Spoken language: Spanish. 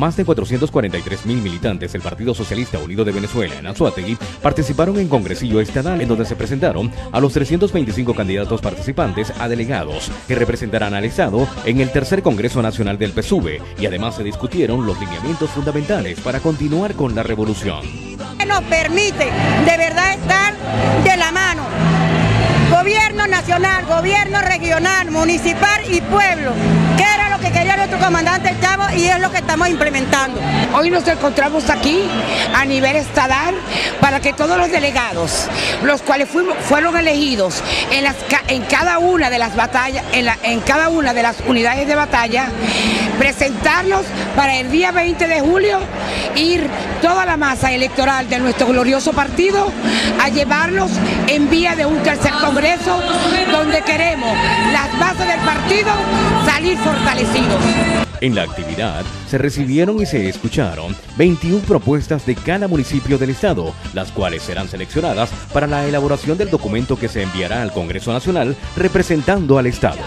Más de 443 mil militantes del Partido Socialista Unido de Venezuela en Anzuategui participaron en Congresillo Estadal en donde se presentaron a los 325 candidatos participantes a delegados que representarán al Estado en el tercer Congreso Nacional del PSUV y además se discutieron los lineamientos fundamentales para continuar con la revolución. Nos permite de verdad estar de la mano gobierno nacional, gobierno regional, municipal y pueblo, que era lo que quería nuestro comandante Chavo y es lo que estamos implementando. Hoy nos encontramos aquí a nivel estatal para que todos los delegados, los cuales fueron elegidos en, las, en cada una de las batallas, en, en cada una de las unidades de batalla, presentarlos para el día 20 de julio, ir toda la masa electoral de nuestro glorioso partido a llevarlos en vía de un tercer congreso eso donde queremos las bases del partido salir fortalecidos. En la actividad se recibieron y se escucharon 21 propuestas de cada municipio del estado, las cuales serán seleccionadas para la elaboración del documento que se enviará al Congreso Nacional representando al estado.